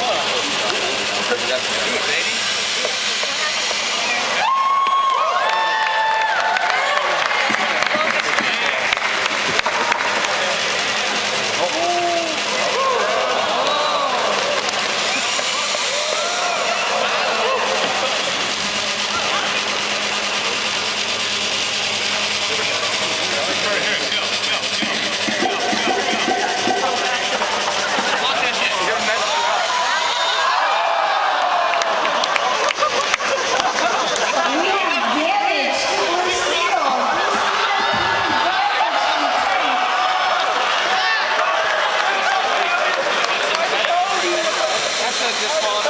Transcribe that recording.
Oh. Small